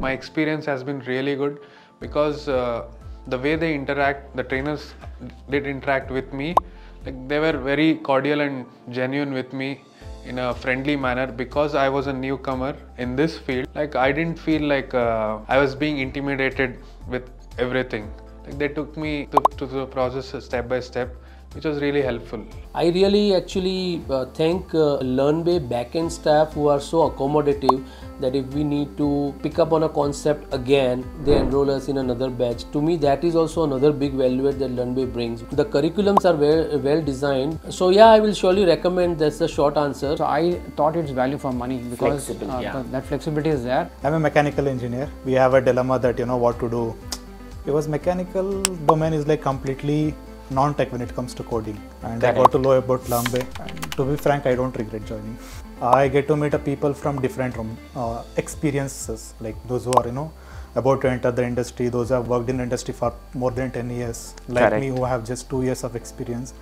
my experience has been really good because uh, the way they interact, the trainers did interact with me. Like they were very cordial and genuine with me in a friendly manner because I was a newcomer in this field. Like I didn't feel like uh, I was being intimidated with everything. Like they took me to, to the process step by step, which was really helpful. I really actually uh, thank uh, LearnBay backend staff who are so accommodative that if we need to pick up on a concept again, they enroll us in another batch. To me, that is also another big value add that LearnBay brings. The curriculums are well, well designed. So yeah, I will surely recommend. That's the short answer. So I thought it's value for money because uh, yeah. that flexibility is there. I'm a mechanical engineer. We have a dilemma that you know what to do. Because mechanical domain is like completely non-tech when it comes to coding, and I got Correct. to know about Learnbay. And to be frank, I don't regret joining. I get to meet a people from different uh, experiences, like those who are you know about to enter the industry, those who have worked in industry for more than 10 years, like Correct. me who have just two years of experience.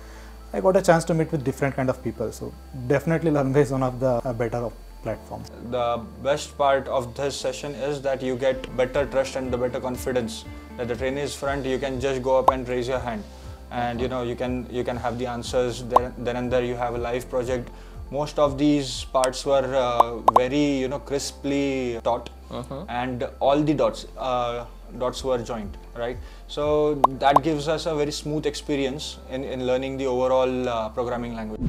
I got a chance to meet with different kind of people. So definitely Learnbay is one of the uh, better of platforms. The best part of this session is that you get better trust and the better confidence. That the trainees front, you can just go up and raise your hand, and you know you can you can have the answers. Then then and there you have a live project. Most of these parts were uh, very you know crisply taught, and all the dots uh, dots were joined right. So that gives us a very smooth experience in in learning the overall uh, programming language.